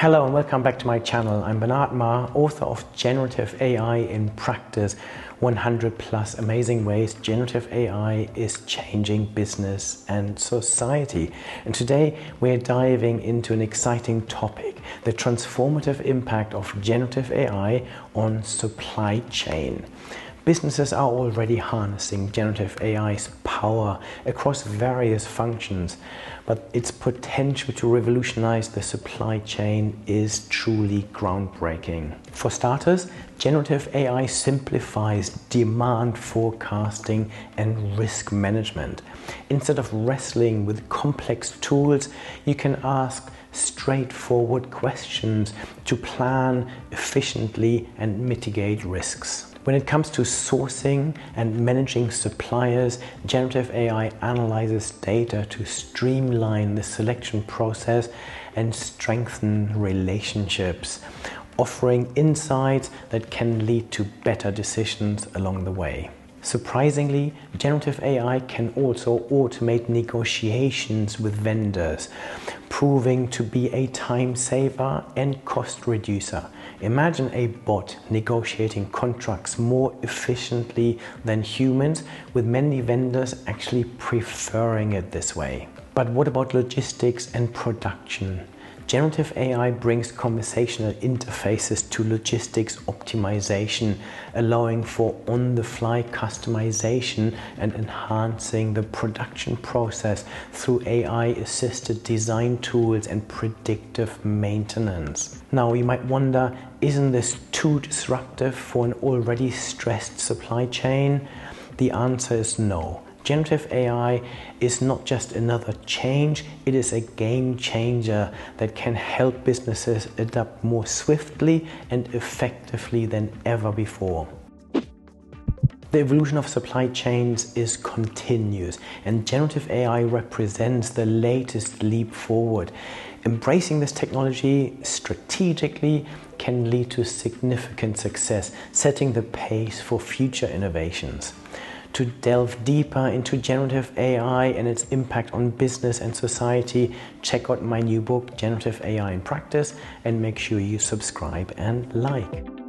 Hello and welcome back to my channel. I'm Bernard Marr, author of Generative AI in Practice 100 plus amazing ways generative AI is changing business and society. And today we're diving into an exciting topic the transformative impact of generative AI on supply chain. Businesses are already harnessing generative AI's power across various functions, but its potential to revolutionize the supply chain is truly groundbreaking. For starters, generative AI simplifies demand forecasting and risk management. Instead of wrestling with complex tools, you can ask straightforward questions to plan efficiently and mitigate risks. When it comes to sourcing and managing suppliers, generative AI analyzes data to streamline the selection process and strengthen relationships, offering insights that can lead to better decisions along the way. Surprisingly, generative AI can also automate negotiations with vendors, proving to be a time saver and cost reducer. Imagine a bot negotiating contracts more efficiently than humans, with many vendors actually preferring it this way. But what about logistics and production? Generative AI brings conversational interfaces to logistics optimization, allowing for on-the-fly customization and enhancing the production process through AI-assisted design tools and predictive maintenance. Now you might wonder, isn't this too disruptive for an already stressed supply chain? The answer is no. Generative AI is not just another change, it is a game changer that can help businesses adapt more swiftly and effectively than ever before. The evolution of supply chains is continuous, and generative AI represents the latest leap forward. Embracing this technology strategically can lead to significant success, setting the pace for future innovations to delve deeper into generative AI and its impact on business and society, check out my new book, Generative AI in Practice, and make sure you subscribe and like.